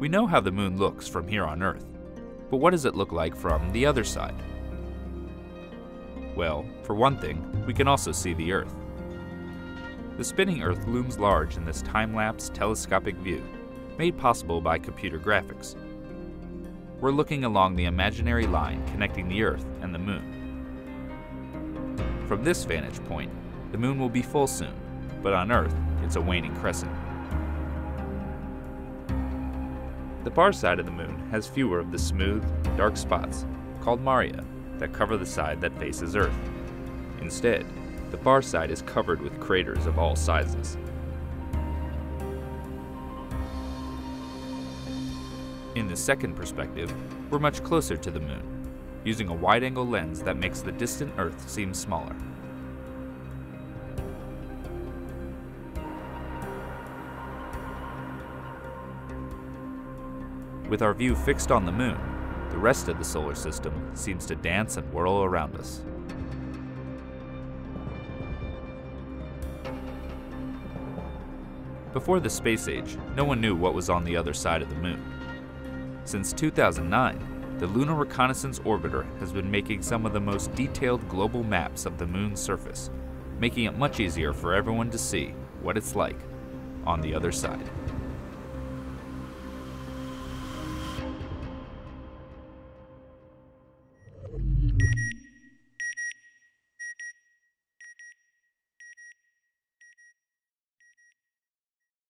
We know how the moon looks from here on Earth, but what does it look like from the other side? Well, for one thing, we can also see the Earth. The spinning Earth looms large in this time lapse telescopic view, made possible by computer graphics. We're looking along the imaginary line connecting the Earth and the Moon. From this vantage point, the Moon will be full soon, but on Earth, it's a waning crescent. The far side of the Moon has fewer of the smooth, dark spots, called maria, that cover the side that faces Earth. Instead, the far side is covered with craters of all sizes. In the second perspective, we're much closer to the Moon, using a wide angle lens that makes the distant Earth seem smaller. With our view fixed on the Moon, the rest of the solar system seems to dance and whirl around us. Before the space age, no one knew what was on the other side of the Moon. Since 2009, the Lunar Reconnaissance Orbiter has been making some of the most detailed global maps of the Moon's surface, making it much easier for everyone to see what it's like on the other side.